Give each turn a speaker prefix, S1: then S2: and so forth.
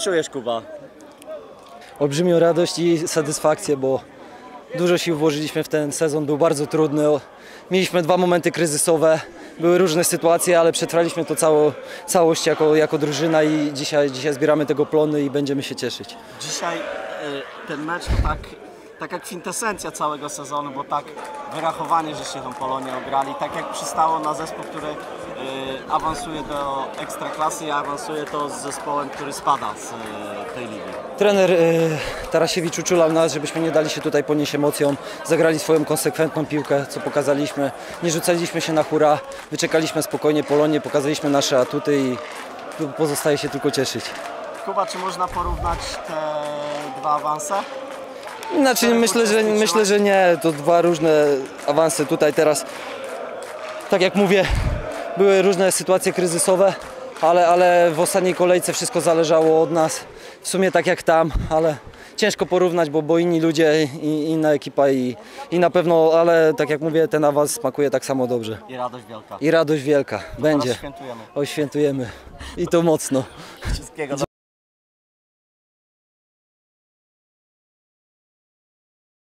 S1: czujesz, Kuba?
S2: olbrzymią radość i satysfakcję, bo dużo sił włożyliśmy w ten sezon, był bardzo trudny. Mieliśmy dwa momenty kryzysowe, były różne sytuacje, ale przetrwaliśmy to cało, całość jako, jako drużyna i dzisiaj, dzisiaj zbieramy tego plony i będziemy się cieszyć.
S1: Dzisiaj e, ten mecz to tak, tak jak kwintesencja całego sezonu, bo tak wyrachowanie, żeście tą Polonię ograli, tak jak przystało na zespół, który e, awansuje do ekstraklasy i awansuje to z zespołem, który spada z e, tej ligi.
S2: Trener y, Tarasiewicz uczulał nas, żebyśmy nie dali się tutaj ponieść emocjom. Zagrali swoją konsekwentną piłkę, co pokazaliśmy. Nie rzucaliśmy się na hura, wyczekaliśmy spokojnie Polonię, pokazaliśmy nasze atuty i pozostaje się tylko cieszyć.
S1: Kuba, czy można porównać te dwa awanse?
S2: Znaczy myślę, że, myślę, że nie. To dwa różne awanse tutaj teraz. Tak jak mówię, były różne sytuacje kryzysowe, ale, ale w ostatniej kolejce wszystko zależało od nas. W sumie tak jak tam, ale ciężko porównać, bo, bo inni ludzie i inna ekipa i, i na pewno, ale tak jak mówię, ten awans smakuje tak samo dobrze.
S1: I radość wielka.
S2: I radość wielka będzie.
S1: Teraz świętujemy.
S2: Oj, świętujemy. I to mocno.
S1: Wszystkiego